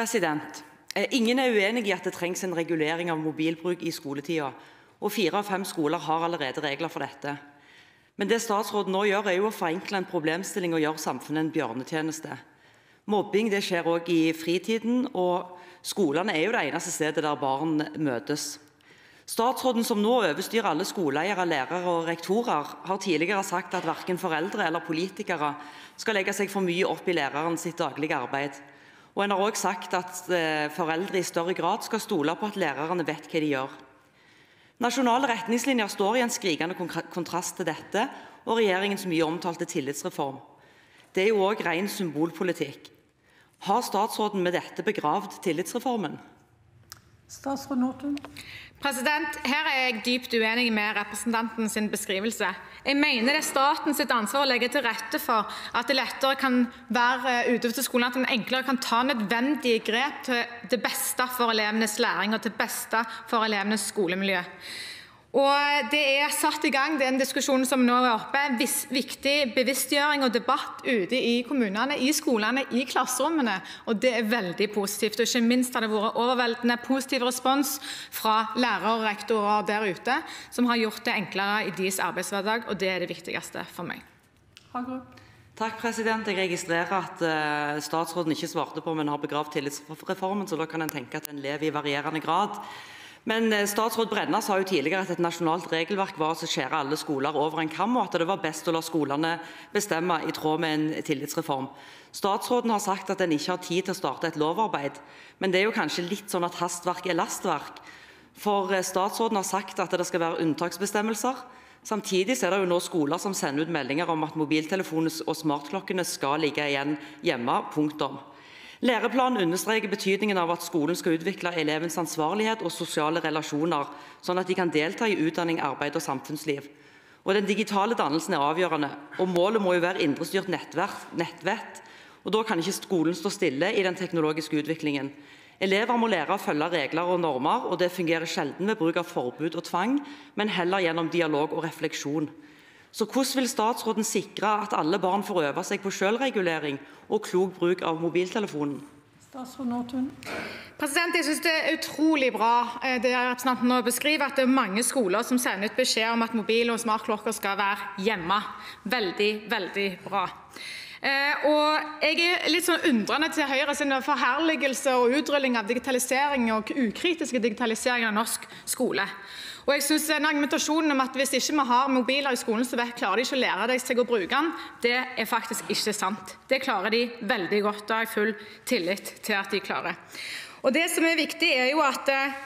Eh, ingen er uenig i at det trengs en regulering av mobilbruk i skoletida, og fire av fem skoler har allerede regler for dette. Men det statsråden nå gjør, er jo å forenkle en problemstilling og gjøre samfunnet en bjørnetjeneste. Mobbing skjer òg i fritiden, og skolene er jo det eneste stedet der barn møtes. Statsråden som nå overstyrer alle skoleeiere, lærere og rektorer, har tidligere sagt at verken foreldre eller politikere skal legge seg for mye opp i læreren sitt daglige arbeid. Og En har også sagt at eh, foreldre i større grad skal stole på at lærerne vet hva de gjør. Nasjonale retningslinjer står i en skrikende kontrast til dette og regjeringens mye omtalte tillitsreform. Det er jo også ren symbolpolitikk. Har statsråden med dette begravd tillitsreformen? Statsråd. President, Her er jeg dypt uenig med representantens beskrivelse. Jeg mener det er statens ansvar å legge til rette for at det lettere kan være skolen, at en enklere kan ta nødvendige grep til det beste for elevenes læring og til beste for elevenes skolemiljø. Og Det er satt i gang den diskusjonen som nå er oppe. Viktig bevisstgjøring og debatt ute i kommunene, i skolene, i klasserommene. og Det er veldig positivt. og Ikke minst har det vært overveldende positiv respons fra lærere og rektorer der ute, som har gjort det enklere i deres arbeidshverdag. og Det er det viktigste for meg. Hagerup. Takk, president. Jeg registrerer at uh, statsråden ikke svarte på om en har begravd tillitsreformen, så da kan en tenke at en lever i varierende grad. Men eh, statsråd Brenna sa jo tidligere at et nasjonalt regelverk var å skjære alle skoler over en kam, og at det var best å la skolene bestemme i tråd med en tillitsreform. Statsråden har sagt at en ikke har tid til å starte et lovarbeid, men det er jo kanskje litt sånn at hastverk er lastverk. For eh, statsråden har sagt at det skal være unntaksbestemmelser. Samtidig er det jo nå skoler som sender ut meldinger om at mobiltelefonene og smartklokkene skal ligge igjen hjemme. punktum. Læreplanen understreker betydningen av at skolen skal utvikle elevens ansvarlighet og sosiale relasjoner, sånn at de kan delta i utdanning, arbeid og samfunnsliv. Og Den digitale dannelsen er avgjørende, og målet må jo være indrestyrt nettvett. og Da kan ikke skolen stå stille i den teknologiske utviklingen. Elever må lære å følge regler og normer, og det fungerer sjelden ved bruk av forbud og tvang, men heller gjennom dialog og refleksjon. Så hvordan vil statsråden sikre at alle barn får øve seg på selvregulering og klok bruk av mobiltelefonen? Statsråd Nordtun. Jeg synes Det er utrolig bra eh, det representanten nå beskriver, at det er mange skoler som sender ut beskjed om at mobil og smartklokker skal være hjemme. Veldig, veldig bra. Eh, og Jeg er litt sånn undrende til Høyre sin forherligelse og utrulling av digitalisering og ukritiske digitalisering av norsk skole. Og jeg synes den Argumentasjonen om at hvis ikke vi har mobiler i skolen, så klarer de ikke å lære seg å bruke den, det er faktisk ikke sant. Det klarer de veldig godt. Det har full tillit til at de klarer. Og Det som er viktig, er jo at eh,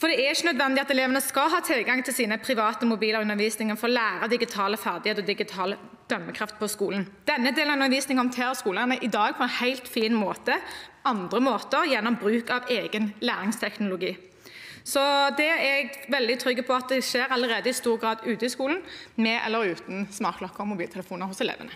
for Det er ikke nødvendig at elevene skal ha tilgang til sine private mobiler i for å lære digitale ferdigheter og digital dømmekraft på skolen. Denne delen av undervisningen håndterer skolene i dag på en helt fin måte, andre måter gjennom bruk av egen læringsteknologi. Så det er jeg veldig trygg på at det skjer allerede i stor grad ute i skolen, med eller uten smartklokker og mobiltelefoner hos elevene.